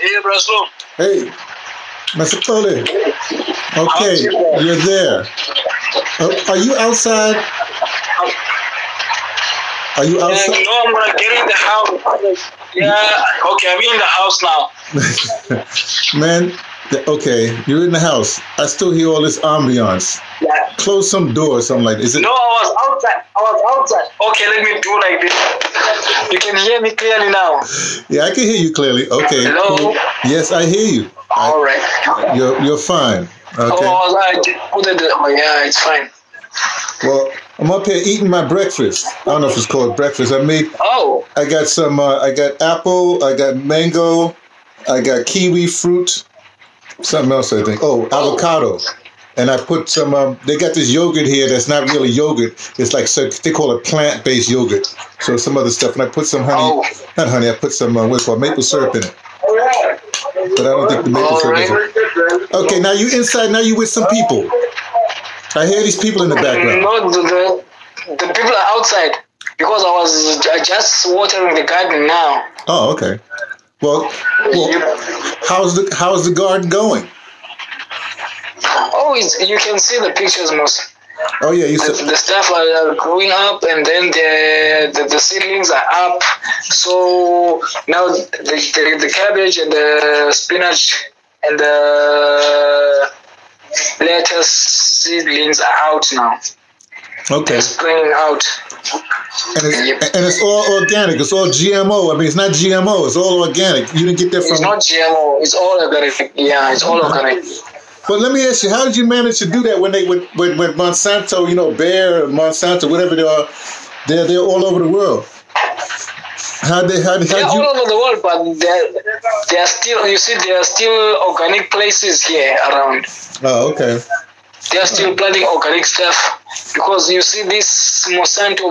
Hey, Braslo. Hey, Masixole. Okay, you're there. Uh, are you outside? Are you Yeah, outside? no, I'm gonna get in the house. Yeah, okay, I'm in the house now. Man, okay, you're in the house. I still hear all this ambiance. Yeah. Close some door or something like Is it? No, I was outside. I was outside. Okay, let me do like this. You can hear me clearly now. Yeah, I can hear you clearly. Okay. Hello? cool. Yes, I hear you. All right. You're you're fine. Oh, Okay. I did put it. Oh, yeah, it's fine. Well, I'm up here eating my breakfast. I don't know if it's called breakfast. I made. Oh, I got some. Uh, I got apple. I got mango. I got kiwi fruit. Something else I think. Oh, avocado. And I put some. Um, they got this yogurt here that's not really yogurt. It's like so they call it plant-based yogurt. So some other stuff. And I put some honey. Oh. Not honey. I put some uh, what's called maple syrup in it. But I don't think the maple syrup is. Okay, now you inside. Now you with some people. I hear these people in the background. No, the, the, the people are outside because I was just watering the garden now. Oh, okay. Well, well how's the how's the garden going? oh, it's, you can see the pictures, most. Oh yeah, you The, said the stuff are are growing up, and then the, the the seedlings are up. So now the, the, the cabbage and the spinach and the lettuce seedlings are out now. okay, They're springing out. And it's, and it's all organic. It's all GMO. I mean, it's not GMO. It's all organic. You didn't get that from. It's not GMO. It's all organic. Yeah, it's all organic. But let me ask you, how did you manage to do that when they with with, with Monsanto, you know, Bayer, Monsanto, whatever they are, they're they're all over the world. How they how They're how all you? over the world, but there are still, you see, there are still organic places here around. Oh, okay. They are still planting organic stuff because you see this Monsanto.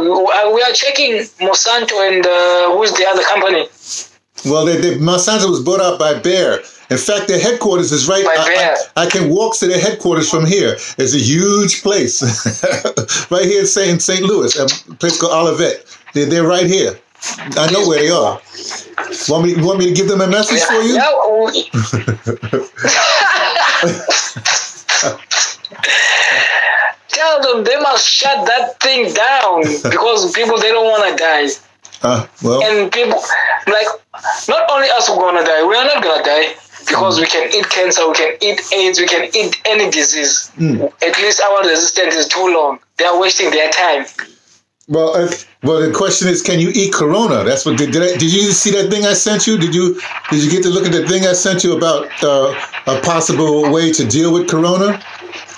We are- checking Monsanto and uh, who's the other company? Well, they, they, Monsanto was bought out by Bayer. In fact, their headquarters is right. I. I, I can walk to their headquarters from here. It's a huge place, right here in St. St. Louis, a place called Olivette. They're, they're right here. I know where they are. Want me? Want me to give them a message for you? Yeah, we- Tell them they must shut that thing down because people they don't want to die. Uh, well, and people like not only us who gonna die we are not gonna die because we can eat cancer we can eat aids we can eat any disease. Mm. at least our resistance is too long. They are wasting their time. Well, well. The question is, can you eat Corona? That's what. Did, did, I, did you see that thing I sent you? Did you Did you get to look at the thing I sent you about uh, a possible way to deal with Corona?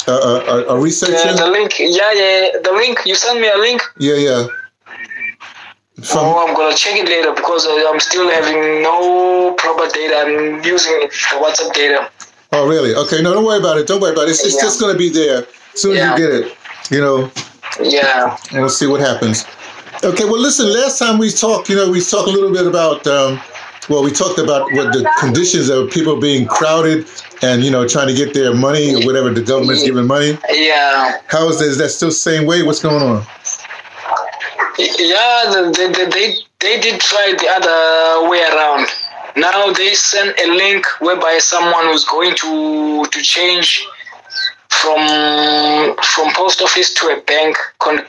Uh, a, a, a researcher. the, the link yeah yeah the link you send me a link Yeah, yeah. From oh i'm gonna check it later because i'm still having no proper data i'm using the whatsapp data oh, really? Okay, no, don't worry about it. Don't worry about it. It's, it's Yeah. just going to be there as soon as Yeah. you get it. You know, yeah and we'll see what happens. Okay, well, listen. Last time we talked, you know, we talked a little bit about. Um, well, we talked about what the conditions of people being crowded and you know trying to get their money or whatever the government's giving money. yeah How is that? Is that still the same way? What's going on? Yeah, they, they, they, they did try the other way around. Now they send a link whereby someone was going to to change from from post office to a bank con-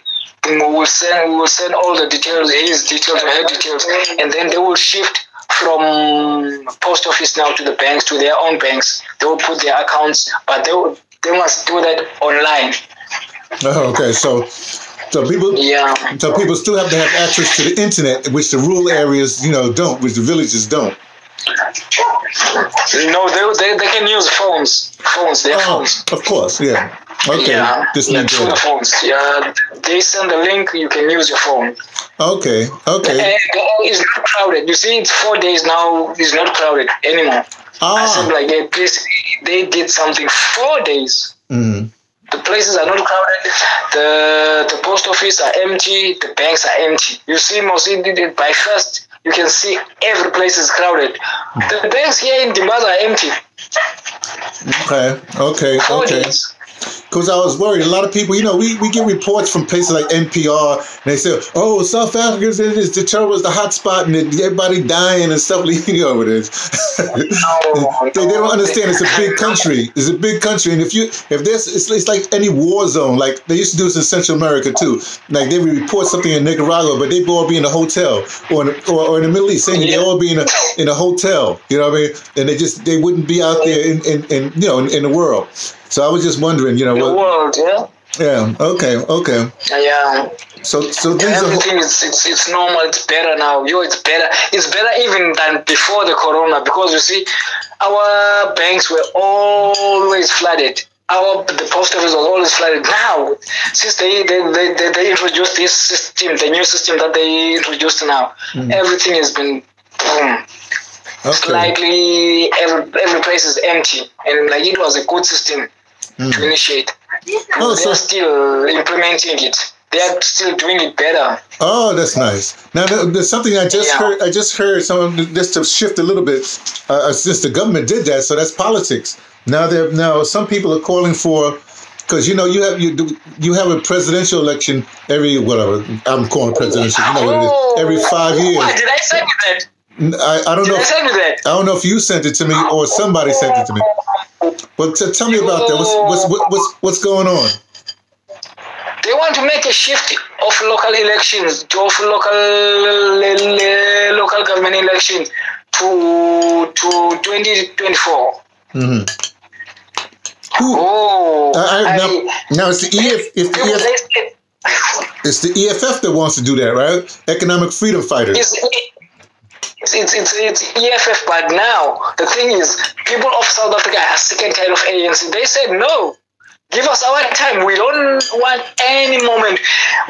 will send we will send all the details, his details or her details, and then they will shift from post office now to the banks to their own banks. They will put their accounts, but they will, they must do that online. Oh, okay, so so people Yeah. so people still have to have access to the internet, which the rural areas you know don't, which the villages don't. No, they, they, they can use phones. Phones, their Oh, phones. of course, yeah. Okay, Yeah, just yeah, through the phones. Yeah, they send the link. You can use your phone. Okay, okay. And it's not crowded. You see, it's four days now. It's not crowded anymore. Ah. I said like they please, they did something four days. mm, The places are not crowded. The the post office are empty. The banks are empty. You see, Mosi did it by first. You can see every place is crowded. The banks here in Dimbaza are empty. okay, okay, Four okay. days. Because I was worried. A lot of people, you know, we, we get reports from places like NPR, and they say, "Oh, South Africa is the is the hot spot, and everybody dying and stuff." You know what it is. No, they, they don't understand. It's a big country. It's a big country, and if you if there's it's, it's like any war zone. Like they used to do this in Central America too. Like they would report something in Nicaragua, but they'd all be in a hotel or in, or, or in the Middle East. Saying they all be in a in a hotel. You know what I mean? And they just they wouldn't be out there in, in, in you know in, in the world. So I was just wondering, you know, the what, world, yeah. yeah, okay, okay. Yeah, So so everything is it's, it's normal. It's better now. Yo, it's better. It's better even than before the corona because you see, our banks were always flooded. Our the post office was always flooded. Now, since they they, they, they, they introduced this system, the new system that they introduced now, hmm. everything has been boom. okay. Slightly, every every place is empty, and like it was a good system Mm. to initiate. Oh, They're still uh, implementing it. They are still doing it better. Oh, that's nice. Now, there's something I just Yeah. heard. I just heard some just to shift a little bit. Uh, uh, since the government did that, so that's politics. Now, there now some people are calling for because you know you have you do you have a presidential election every whatever I'm calling presidential. You know what it is oh. every five Why years. did I send you that? I, I don't Did know. I If, send you that? I don't know if you sent it to me or somebody sent it to me. But t- tell me about that. What's what's what's what's going on? They want to make a shift of local elections, to of local local government election to to 2024. hmm Who? Oh, I, I, now, now it's the EF. It's the EF. It's the EFF that wants to do that, right? Economic Freedom Fighters. it's, it's, it's, it's, it's EFF, but now the thing is, people of South Africa are sick and tired of ANC. They said, no, give us our time. We don't want any moment.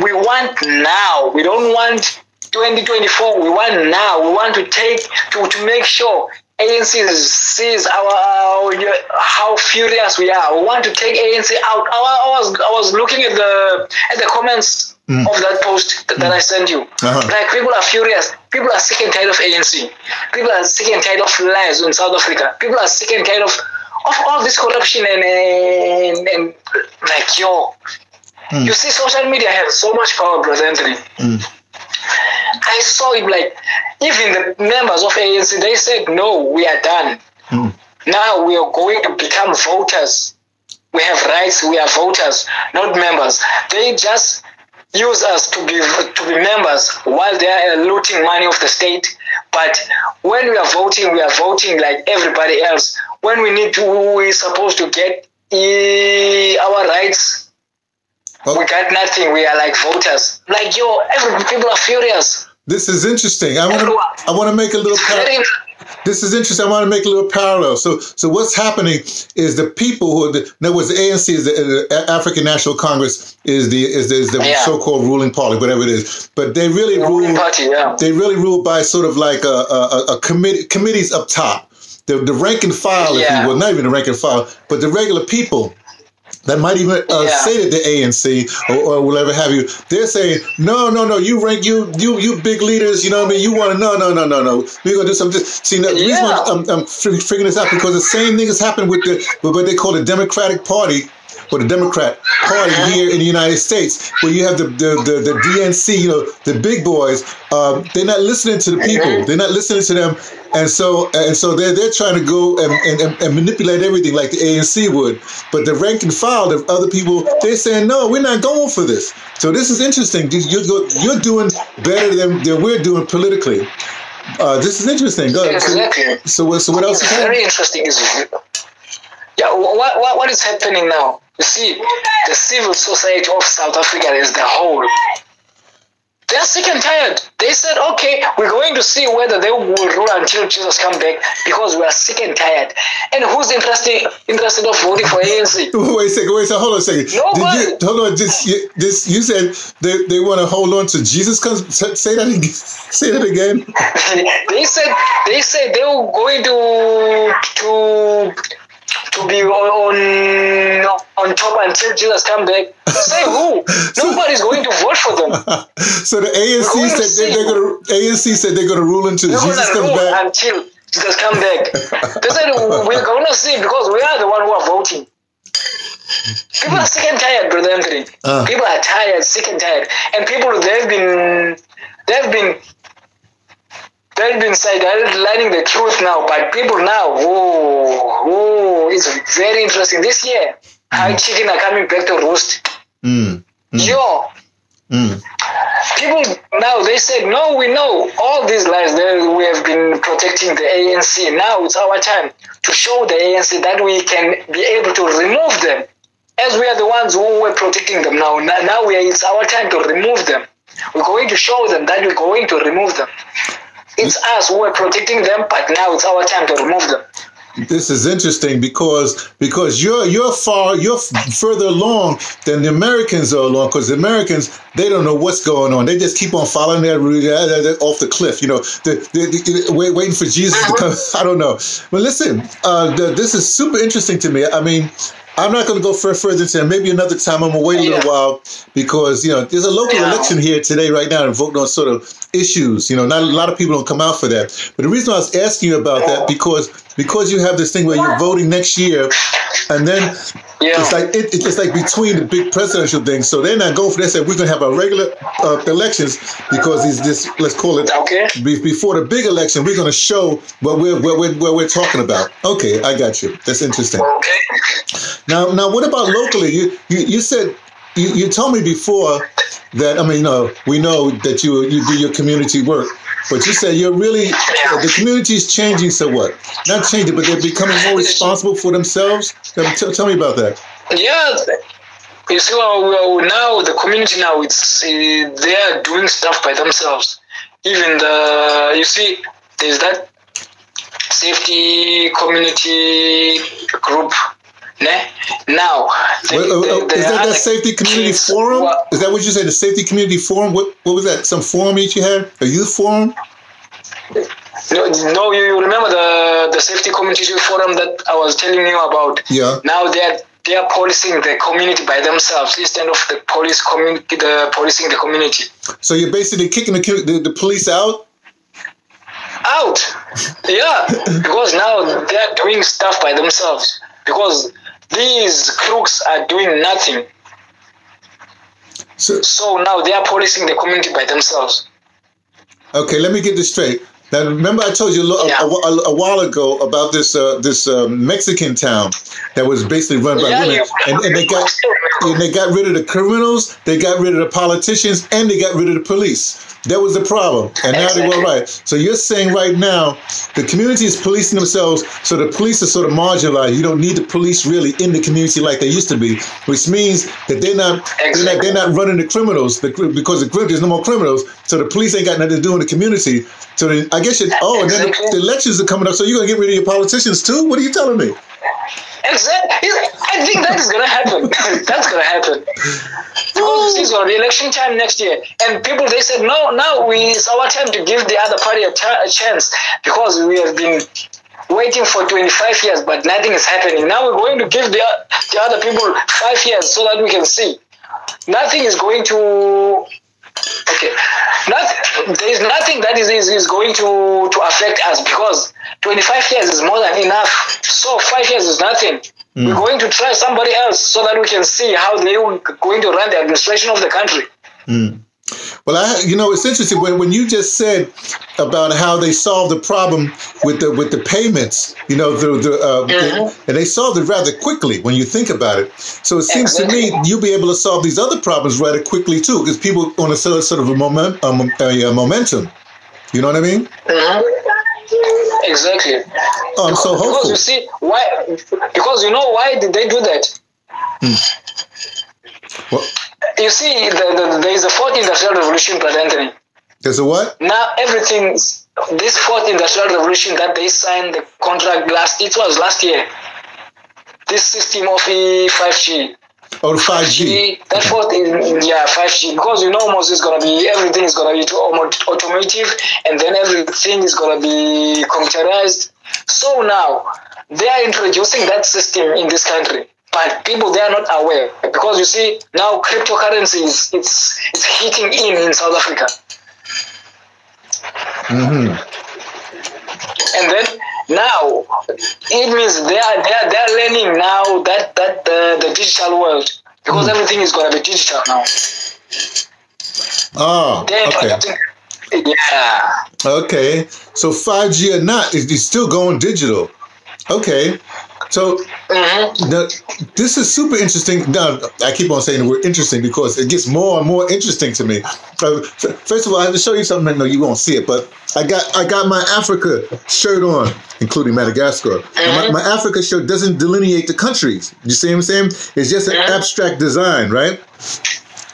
We want now. We don't want 2024. We want now. We want to take, to, to make sure ANC sees our, our how furious we are. We want to take ANC out. I, I was I was looking at the at the comments of that post that, that I sent you. Uh-huh. Like people are furious. People are sick and tired of ANC. People are sick and tired of lies in South Africa. People are sick and tired of of all this corruption and and, and like yo. Hmm. You see, social media has so much power, brother Anthony. Hmm. I saw it like even the members of ANC they said no, we are done. Hmm. Now we are going to become voters. We have rights. We are voters, not members. They just use us to be to be members while they are looting money of the state. But when we are voting, we are voting like everybody else. When we need to, we're supposed to get our rights. Oh. We got nothing. We are like voters. Like yo, every people are furious. This is interesting. I want to. I want to make a little. par- This is interesting. I want to make a little parallel. So, so what's happening is the people who, are the, in other words, the ANC is the, the African National Congress is the is the, is the Yeah. so-called ruling party, whatever it is. But they really ruling rule. party, yeah. They really rule by sort of like a, a, a- committee committees up top. The the rank and file, if Yeah. you will, not even the rank and file, but the regular people that might even uh, Yeah. say that the ANC or, or whatever have you, they're saying, no, no, no, you rank you you you big leaders, you know what I mean? You want to no, no, no, no, no. We're gonna do something. See, now, the reason why I'm, I'm figuring this out because the same thing has happened with the with what they call the Democratic Party. Or the Democrat Party here in the United States, where you have the the, the, the DNC, you know, the big boys, um, they're not listening to the people. They're not listening to them, and so and so they're they're trying to go and, and, and manipulate everything like the ANC would. But the rank and file, of other people, they're saying no, we're not going for this. So this is interesting. You're you're doing better than, than we're doing politically. Uh, this is interesting. Go ahead. So- Exactly. So, what so what else is Very happening? interesting, is Yeah, what, what, what is happening now? You see, the civil society of South Africa as the whole, they are sick and tired. They said, okay, we're going to see whether they will rule until Jesus come back because we are sick and tired. And who's interested interested of voting for ANC? Wait a second. Wait a second. Hold on a second. Nobody. Did you, hold on. This, you, this you said they, they want to hold on to Jesus. Comes. Say that again. Say that again. they said they said they were going to to to be on on top until Jesus come back. Say who? Nobody's going to vote for them. So the ANC We're going to said they, they're gonna ANC said they're gonna rule until We're Jesus comes back. until Jesus come back. They said we're going to see because we are the one who are voting. People are sick and tired, brother Anthony. Uh. People are tired, sick and tired, and people they've been they've been they've been sidelining the truth now. But people now, oh, oh, it's very interesting. This year, high chicken are coming back to roost. Mm. Yo, Mm. people now they said no we know all these lies that we have been protecting the anc now it's our time to show the anc that we can be able to remove them as we are the ones who were protecting them now now, now we are, it's our time to remove them we're going to show them that we're going to remove them it's us who are protecting them but now it's our time to remove them. This is interesting because because you're you're far you're further along than the Americans are along because the Americans they don't know what's going on. They just keep on following that uh, uh, uh, off the cliff you know. The, the, the, wait, waiting for Jesus to come. I don't know. But listen uh, this is super interesting to me. I mean I'm not going to go fur- further into it. Maybe another time. I'm gonna wait a little Yeah. while because you know there's a local Yeah. election here today, right now, and voting on sort of issues. You know, not a lot of people don't come out for that. But the reason I was asking you about that because because you have this thing where you're voting next year, and then Yeah. it's like it, it's like between the big presidential things. So they're not going for. They said we're gonna have our regular uh, elections because these this let's call it Okay. be- before the big election. We're gonna show what we're what we're, what we're talking about. Okay, I got you. That's interesting. okay Now, now, what about locally? You, you, you said you, you told me before that I mean, you know, we know that you you do your community work, but you said you're really the community is changing. So what? Not changing, but they're becoming more responsible for themselves. Tell, tell, me about that. Yeah, you see, well, well, now the community now it's uh, they are doing stuff by themselves. Even the you see, there's that safety community group. Ne? Now, the, Wait, uh, the- uh, the is that the safety community kids forum? are- Is that what you said? The safety community forum? What what was that? Some forum each you had? A youth forum? No, no, you you remember the the safety community forum that I was telling you about? Yeah. Now they are they are policing the community by themselves instead of the police community the policing the community. So you're basically kicking the the, the police out. out. Yeah, because now they're doing stuff by themselves. Because these crooks are doing nothing. So So now they are policing the community by themselves. Okay, let me get this straight. Now, remember, I told you a, lo- a- a- a while ago about this uh, this uh, Mexican town that was basically run by Yeah, women, you- and, and they got and they got rid of the criminals, they got rid of the politicians, and they got rid of the police. That was the problem, and now they were right. So you're saying right now the community is policing themselves, so the police are sort of marginalized. You don't need the police really in the community like they used to be, which means that they're not they're not, they're not running the criminals the, because the, there's no more criminals. So the police ain't got nothing to do in the community. So then, I guess you oh, and then the, the elections are coming up. So you're gonna get rid of your politicians too? What are you telling me? Exactly. I think that is gonna happen. That's gonna happen. Because this is gonna be election time next year, and people they said no, now we it's our time to give the other party a, a chance because we have been waiting for 25 years, but nothing is happening. Now we're going to give the the other people five years so that we can see. Nothing is going to. Okay, not, there is nothing that is, is, is going to, to affect us because 25 years is more than enough. So five years is nothing. We're going to try somebody else so that we can see how they are going to run the administration of the country. Well, I, you know, it's interesting when, when you just said about how they solved the problem with the with the payments. You know, the, the, uh, the- and they solved it rather quickly when you think about it. So it seems to me you'll be able to solve these other problems rather quickly too, because people on a sort of, sort of a, moment, um, a, a momentum. You know what I mean? Exactly. Oh, I'm so Because you see, why? Because you know why did they do that? Hmm. Well, You see, the, the, there is a fourth industrial revolution, Anthony. there's a what? Now everything, this fourth industrial revolution that they signed the contract last, it was last year. This system of the 5G. Oh, the five G. That fourth, is- yeah, 5G. Because you know, almost it's gonna be everything is gonna be to auto- automotive, and then everything is gonna be computerized. So now they are introducing that system in this country, but people they are not aware because you see now cryptocurrency is it's it's hitting in in South Africa. Mm-hmm. And then Now, it means they are they are, they are learning now that that the, the digital world because hmm. everything is going to be digital now. Ah, oh, They're okay. Yeah. Okay. So 5G or not, it's still going digital. Okay. So hmm now, this is super interesting. Now, I keep on saying the word interesting because it gets more and more interesting to me. Uh, f- First of all, I have to show you something. No, you won't see it, but I got I got my Africa shirt on, including Madagascar. And My, my Africa shirt doesn't delineate the countries. You see what I'm saying? It's just an Mhm. abstract design, right?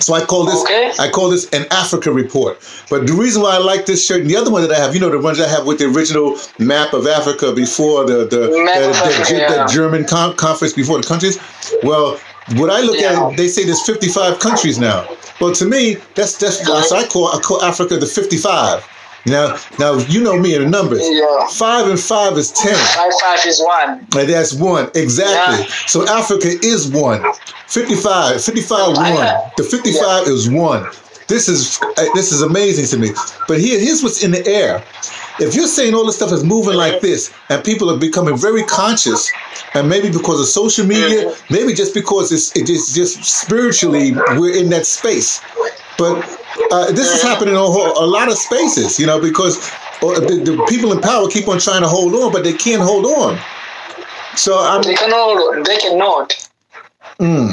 So I call this Okay. I call this an Africa report. But the reason why I like this shirt and the other one that I have, you know, the ones I have with the original map of Africa before the the, the, the- Africa, the. German con- conference before the countries. Well, what I look Yeah. at, they say there's 55 countries now. Well, to me, that's that's so I call I call Africa the 55. Now, now you know me in the numbers. Yeah. Five and five is ten. Five five is one. And that's one. Exactly. Yeah. So Africa is one. 55. 55 I- one. The 55 is one. This is uh, this is amazing to me. But here, here's what's in the air. If you're saying all this stuff is moving like this, and people are becoming very conscious, and maybe because of social media, maybe just because it's it is just spiritually we're in that space. But uh, this is happening in a, whole, a lot of spaces, you know, because uh, the, the people in power keep on trying to hold on, but they can't hold on. So I'm They can all they cannot. mm,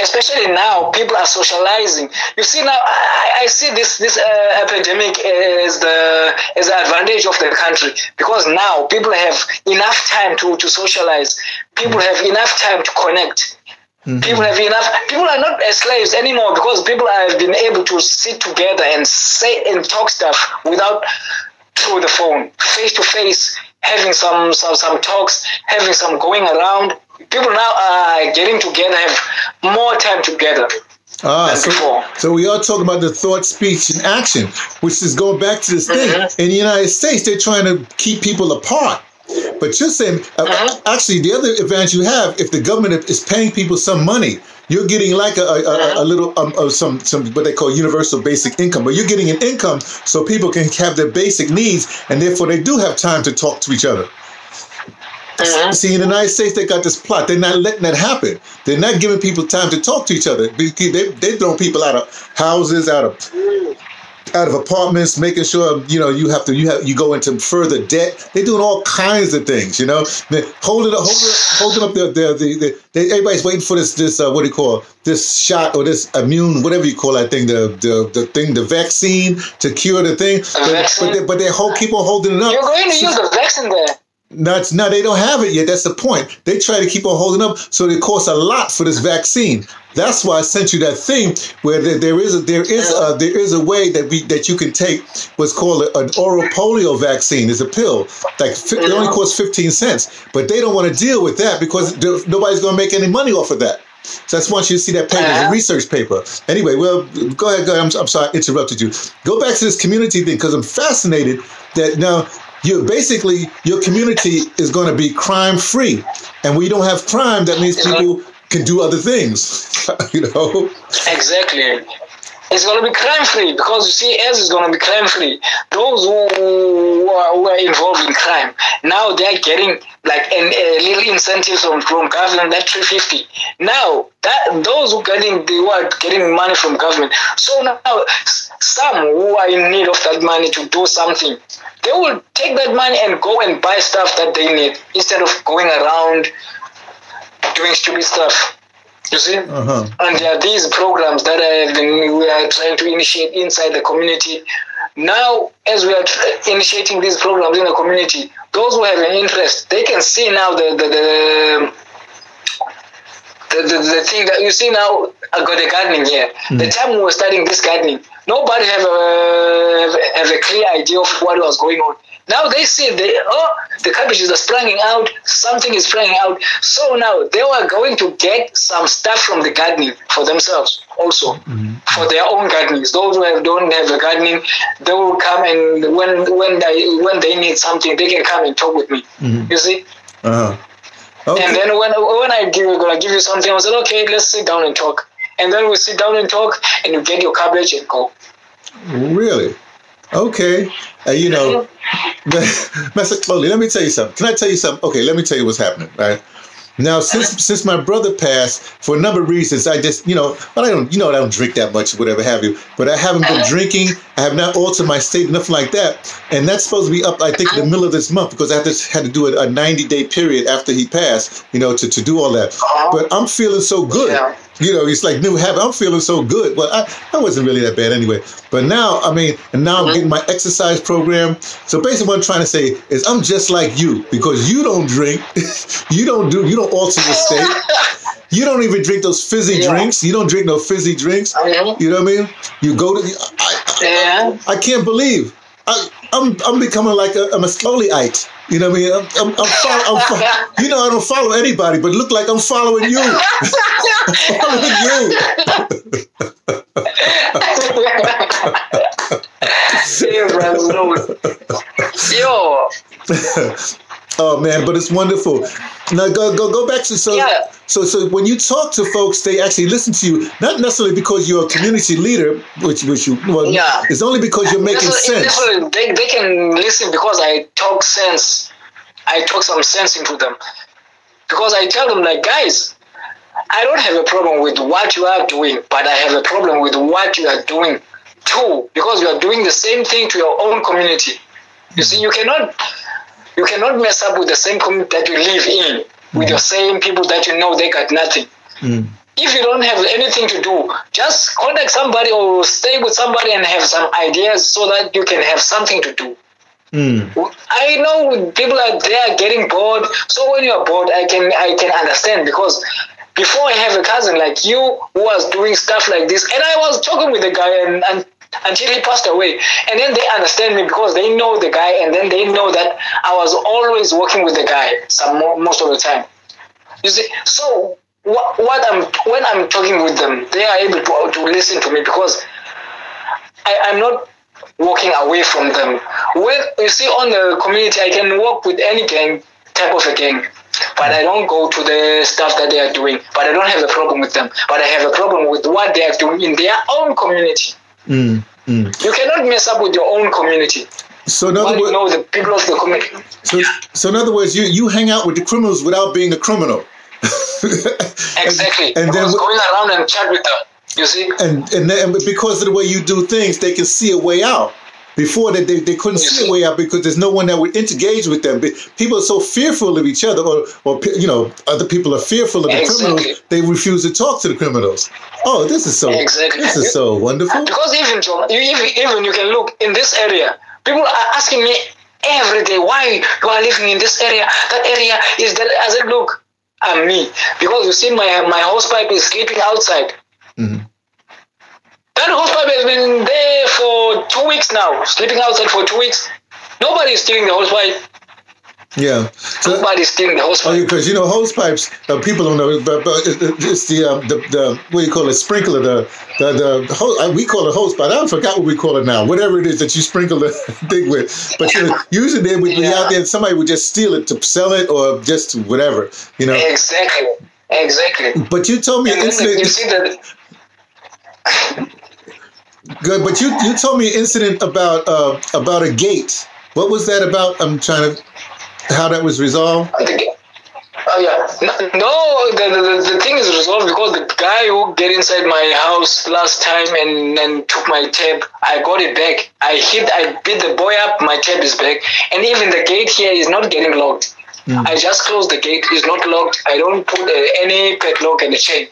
especially now people are socializing. You see now i, I see this this uh, epidemic as the as the advantage of the country. Because now people have enough time to to socialize. People have enough time to connect People have enough. People are not slaves anymore because people have been able to sit together and say and talk stuff without through the phone, face to face, having some, some some talks, having some going around. People now are getting together, have more time together. ah, so, so we are talking about the thought, speech, and action, which is going back to this thing. Mhm. In the United States, they're trying to keep people apart. But you're saying, uh, Mhm. actually, the other advantage you have, if the government is paying people some money, you're getting like a, a, a, a little um, of some some what they call universal basic income, but you're getting an income so people can have their basic needs, and therefore they do have time to talk to each other. Mhm. See, in the United States, they got this plot. They're not letting that happen. They're not giving people time to talk to each other. Because They they throw people out of houses, out of out of apartments, making sure you know you have to you have you go into further debt. They're doing all kinds of things. You know, They're holding up, holding, holding up their their the, the, they, everybody's waiting for this this uh, what do you call it? this shot or this immune whatever you call that thing the the, the thing the vaccine to cure the thing. But, but they, but they hold, keep on holding it up. You're going to use the vaccine there. That's no, they don't have it yet. That's the point. They try to keep on holding up, so it costs a lot for this vaccine. That's why I sent you that thing where there, there is a, there is a, there is a way that we that you can take what's called a, an oral polio vaccine. It's a pill. Like it only costs fifteen cents, but they don't want to deal with that because nobody's going to make any money off of that. So that's once you to see that paper, Uh-huh. research paper. Anyway, well, go ahead, go ahead. I'm, I'm sorry, I interrupted you. Go back to this community thing because I'm fascinated that now you basically your community is going to be crime free, and when you don't have crime, that means people can do other things. you know, Exactly. It's going to be crime free because you see, as it's going to be crime free, those who, are, who are involved in crime now they're getting like an, a little incentives from, from government that 350. Now that those who getting who are getting money from government, so now some who are in need of that money to do something, they will take that money and go and buy stuff that they need instead of going around doing stupid stuff. You see? uh-huh. And there are these programs that have been, we are trying to initiate inside the community. Now, as we are tr- initiating these programs in the community, those who have an interest, they can see now the the, the the, the, the thing that you see now, I got a gardening here. The time we were starting this gardening, nobody have a, have, a clear idea of what was going on. Now they see they oh the cabbages are springing out, something is springing out. So now they were going to get some stuff from the gardening for themselves also for their own gardenings. Those who have, don't have a gardening, they will come and when when they when they need something, they can come and talk with me. You see. Uh-huh. Okay. And then when when I give gonna give you something, I said, okay, let's sit down and talk. And then we sit down and talk, and you get your cabbage and go. Really? Okay. Uh, you know, Masixole, let me tell you something. Can I tell you something? Okay, let me tell you what's happening, right? Now, since since my brother passed, for a number of reasons, I just you know, but I don't you know I don't drink that much, whatever have you. But I haven't been uh-huh. drinking. I have not altered my state, nothing like that. And that's supposed to be up, I think, in the uh-huh. middle of this month because I had to had to do a, a ninety day period after he passed, you know, to, to do all that. Uh-huh. But I'm feeling so good. Yeah. You know, it's like new habit. I'm feeling so good. Well, I, I wasn't really that bad anyway. But now, I mean, and now I'm getting my exercise program. So basically, what I'm trying to say is, I'm just like you because you don't drink, you don't do, you don't alter your state. You don't even drink those fizzy Yeah. drinks. You don't drink no fizzy drinks. Mhm. You know what I mean? You go to. I, Yeah. I, I can't believe. I, I'm I'm becoming like a, I'm a Scullyite. You know what I mean? I'm, I'm, I'm, follow, I'm fo- You know I don't follow anybody, but look like I'm following you. following you. yeah, bro. Yo. Oh man, but it's wonderful. Now go go go back to so Yeah. so so when you talk to folks, they actually listen to you, not necessarily because you're a community leader, which which you well, Yeah. it's only because you're making sense. is- they, they can listen because I talk sense. I talk some sense into them. Because I tell them, like, guys, I don't have a problem with what you are doing, but I have a problem with what you are doing too. Because you are doing the same thing to your own community. You see, you cannot you cannot mess up with the same community that you live in, with the same people that you know they got nothing Mm. if you don't have anything to do, just contact somebody or stay with somebody and have some ideas so that you can have something to do. Mm. I know people are there getting bored, so when you're bored, I can I can understand because before I have a cousin like you who was doing stuff like this, and I was talking with the guy and, and until he passed away, and then they understand me because they know the guy, and then they know that I was always working with the guy some most of the time. You see, so what, what I'm when I'm talking with them, they are able to, to listen to me because I, I'm not walking away from them. When you see on the community, I can work with any gang type of a gang, but I don't go to the stuff that they are doing. But I don't have a problem with them. But I have a problem with what they are doing in their own community. Mm. Mm. You cannot mess up with your own community. So in While other you words, know the people of the community. so, so in other words, you you hang out with the criminals without being a criminal. Exactly. And, I then going around and chat with them. You see? and and then, because of the way you do things, they can see a way out. Before that, they, they couldn't You see a way out because there's no one that would engage with them. People are so fearful of each other, or, or you know, other people are fearful of the Exactly. criminals. They refuse to talk to the criminals. Oh, this is so Exactly. this is so wonderful. Because even John, you even, even you can look in this area. People are asking me every day why you are living in this area. That area is that. I said, look, I'm me because you see my my hose pipe is sleeping outside. Mhm. That hose pipe has been there for two weeks now, sleeping outside for two weeks. Nobody is stealing the hose pipe. Yeah. So, Nobody stealing the hose Oh, pipe. because you know hose pipes. Uh, people don't know, but, but it- it- it's the, um, the the what do you call it? Sprinkler. The the the hose, uh, we call it hose pipe. I forgot what we call it now. Whatever it is that you sprinkle the thing with. But you know, usually they would be Yeah. out there. and Somebody would just steal it to sell it or just whatever. You know. Exactly. Exactly. But you told me an And you incident. see that Good. But you you told me an incident about uh, about a gate. What was that about? I'm trying to how that was resolved. Oh yeah, no, the, the, the thing is resolved because the guy who get inside my house last time and, and took my tab, I got it back. I hit, I beat the boy up. My tab is back, and even the gate here is not getting locked. I just closed the gate. It's not locked. I don't put uh, any padlock and a chain.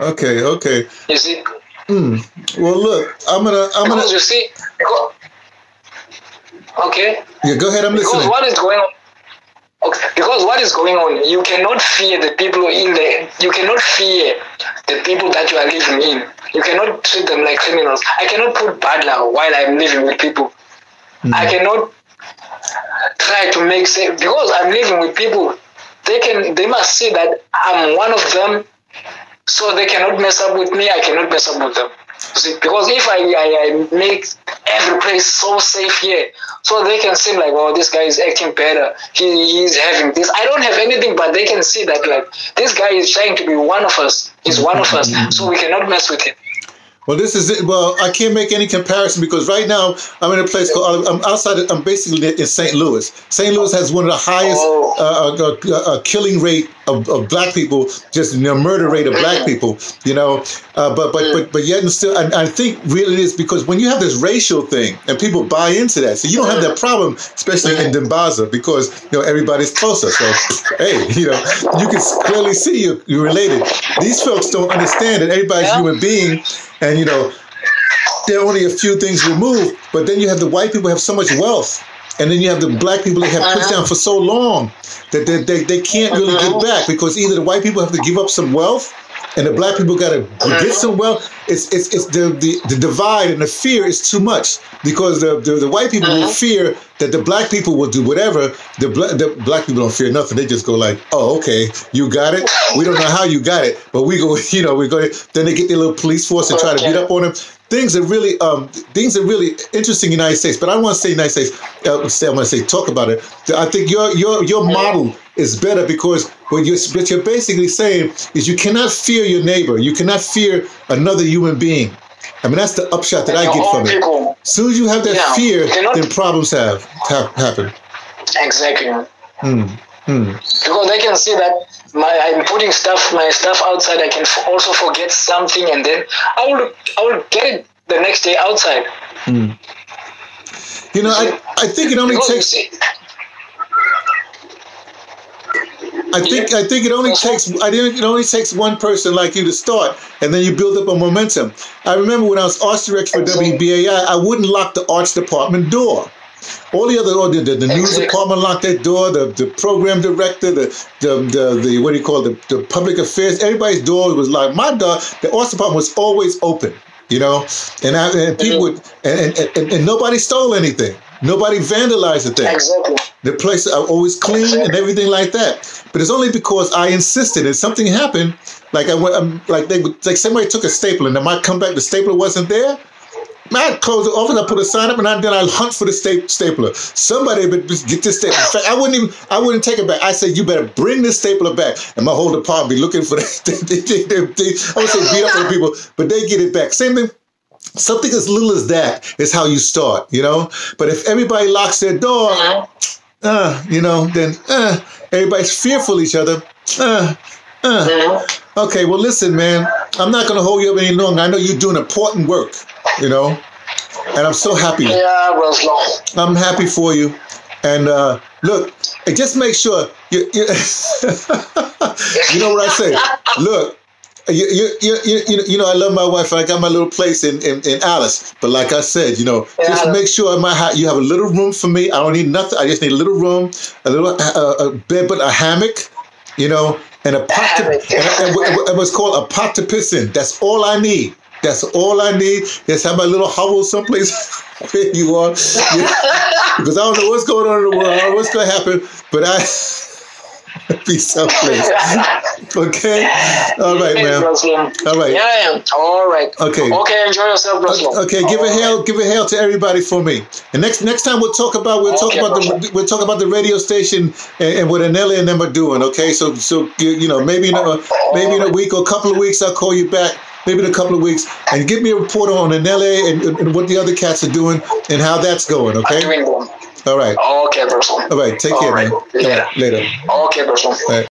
Okay. Okay. You see, Hmm. Well, look, I'm gonna I'm gonna because you see, because, okay. yeah. Go ahead. I'm Because listening. what is going on? Okay, because what is going on? You cannot fear the people in the. You cannot fear the people that you are living in. You cannot treat them like criminals. I cannot put bad luck while I'm living with people. I mm. cannot try to make sense because I'm living with people. They can. They must see that I'm one of them, so they cannot mess up with me. I cannot mess up with them. See, because if I, I, I make every place so safe here, so they can seem like, oh, this guy is acting better. He he's having this. I don't have anything, but they can see that like this guy is trying to be one of us. He's one of us, mm-hmm. so we cannot mess with him. Well, this is it. Well, I can't make any comparison because right now I'm in a place called. I'm outside. I'm basically in St. Louis. St. Louis has one of the highest Oh. uh, uh, uh, uh, killing rate of, of black people, just know, murder rate of black people. You know, uh, but but but but yet and still, and I think really it is because when you have this racial thing and people buy into that, so you don't have that problem, especially in Dimbaza, because you know everybody's closer. So hey, you know, you can clearly see you're, you're related. These folks don't understand that everybody's Yeah. human being, and you know there are only a few things removed. But then you have the white people have so much wealth, and then you have the black people that have uh-huh. pushed down for so long that they, they, they can't really get uh-huh. back because either the white people have to give up some wealth. And the black people got to get some wealth. It's it's it's the, the the divide and the fear is too much because the the, the white people will fear that the black people will do whatever. The black the black people don't fear nothing. They just go like, oh okay, you got it. We don't know how you got it, but we go, you know, we go. Then they get their little police force and try to beat up on them things are really um, things are really interesting in the United States. But I want to say United States. Uh, say I want to say talk about it. I think your your your model is better because what you're what you're basically saying is you cannot fear your neighbor. You cannot fear another human being. I mean that's the upshot that I get from it. As soon as you have that Yeah, fear, cannot- then problems have, have happen. Exactly. Hmm. Hmm. Because they can see that my I'm putting stuff my stuff outside. I can f- also forget something, and then I will I will get it the next day outside. You know, I, I think it only Because you takes see, I think I think it only takes I think it only takes one person like you to start, and then you build up a momentum. I remember when I was arts director for. WBAI, I wouldn't lock the arts department door. All the other, or the, the, the news department locked that door. The, the program director, the, the the the what do you call it, the, the public affairs. Everybody's door was locked. My door, the arts department was always open. You know, and I, and people would and, and, and, and nobody stole anything. Nobody vandalized the thing. exactly. The place are always clean and everything like that. But it's only because I insisted and something happened. Like I went, um, like they would, like somebody took a stapler and I might come back, the stapler wasn't there. Man, I'd close the office, I put a sign up, and I, then I'd hunt for the sta- stapler. Somebody would get this stapler. In fact, I wouldn't even, I wouldn't take it back. I said, you better bring this stapler back. And my whole department be looking for that. I would say beat up on people, but they get it back. Same thing something as little as that is how you start, you know. But if everybody locks their door, uh, you know, then uh, everybody's fearful of each other. Uh, uh. Okay, well, listen, man, I'm not going to hold you up any longer. I know you're doing important work, you know, and I'm so happy. Yeah, Roslo. I'm happy for you. And uh, look, just make sure you, you, you know what I say. Look, you, you, you, you, you know- I love my wife. and I got my little place in, in, in Alice. But like I said, you know, just Yeah. make sure my house you have a little room for me. I don't need nothing. I just need a little room, a little uh, a bed, but a hammock, you know, and a pot to, Hammock. and, and, and what's called a pot to piss in. That's all I need. That's all I need. Just have my little hovel someplace where you are. Yeah. Because I don't know what's going on in the world, I don't know what's going to happen, but I be someplace. Okay? All right, man. All right. Yeah. All right. Okay. Okay, enjoy yourself, Roslo. Okay, give a All hail, give a hail to everybody for me. And next next time we'll talk about we'll talk Okay, about the we'll talk about the radio station and, and what Anelli and them are doing. Okay, so so you know maybe in a maybe in a week or a couple of weeks I'll call you back. Maybe in a couple of weeks and give me a report on and, and, and what the other cats are doing and how that's going. Okay. All right. Okay, Roslo. All right. Take All care, right. man. Later. Later. Okay, right.